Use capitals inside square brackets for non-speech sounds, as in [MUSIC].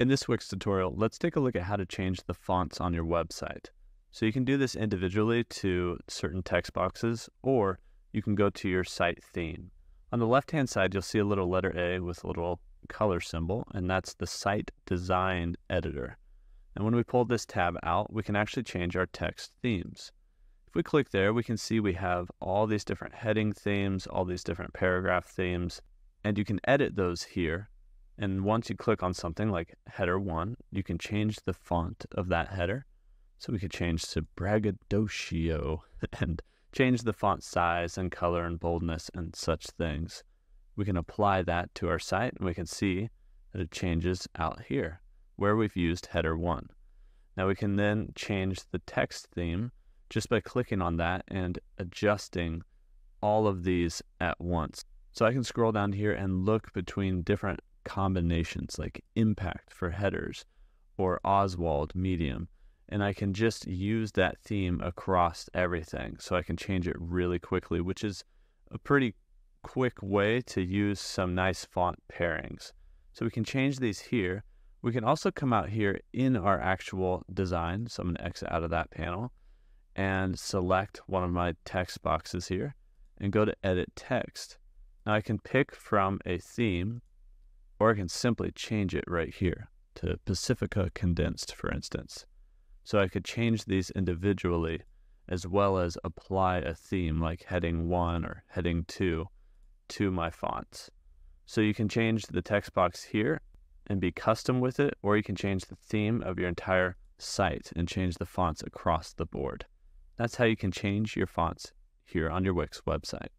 In this Wix tutorial, let's take a look at how to change the fonts on your website. So you can do this individually to certain text boxes, or you can go to your site theme. On the left-hand side, you'll see a little letter A with a little color symbol, and that's the Site Design Editor. And when we pull this tab out, we can actually change our text themes. If we click there, we can see we have all these different heading themes, all these different paragraph themes, and you can edit those here and once you click on something like header one, you can change the font of that header. So we could change to braggadocio [LAUGHS] and change the font size and color and boldness and such things. We can apply that to our site and we can see that it changes out here where we've used header one. Now we can then change the text theme just by clicking on that and adjusting all of these at once. So I can scroll down here and look between different combinations like impact for headers or Oswald medium. And I can just use that theme across everything. So I can change it really quickly, which is a pretty quick way to use some nice font pairings. So we can change these here. We can also come out here in our actual design. So I'm going to exit out of that panel and select one of my text boxes here and go to edit text. Now I can pick from a theme or I can simply change it right here to Pacifica Condensed, for instance. So I could change these individually as well as apply a theme like heading 1 or heading 2 to my fonts. So you can change the text box here and be custom with it, or you can change the theme of your entire site and change the fonts across the board. That's how you can change your fonts here on your Wix website.